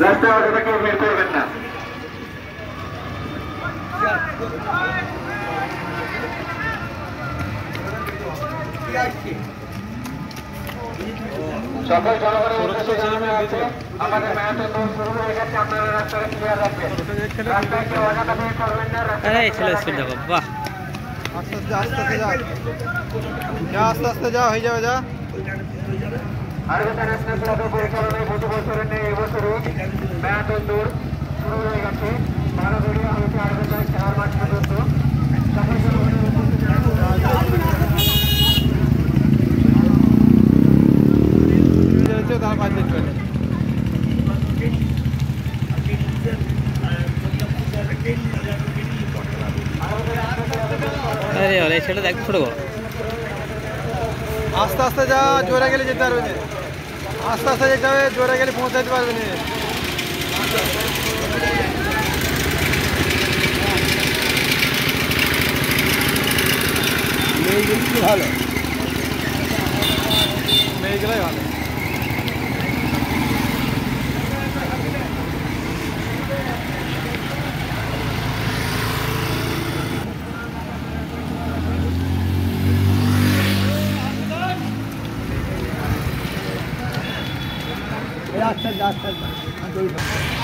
রাস্তায় অযথা কেউ বের করবেন না। সকল জনগণের উদ্দেশ্যে জানানো আছে আমাদের ম্যারাথন দৌড় শুরু হয়ে গেছে আপনারা রাস্তাটা ক্লিয়ার রাখবেন রাস্তায় কেউ অযথা বের করবেন না রাস্তায় আরে ছেলে স্পিড দেখো বাহ। আস্তে আস্তে যা। যা আস্তে আস্তে যা হয়ে যাবে যা। ন্যাশনাল পরিচালনায় গত বছরের ম্যারাথন দৌড় শুরু হয়ে গেছে বারোঘড়িয়া হয়েছে আরবিতা খেলার মাঠ পর্যন্ত তার পাঁচ দিন চলে আরে ছেলে দেখ, ছোট আস্তে আস্তে যা, জোরে গেলে যেতে পারবে। আস্তে আস্তে যেতে হবে জোরে গেলে পৌঁছাতে পারবে না। ভালো? মেয়েগুলোই ভালো। रास्ता रास्ता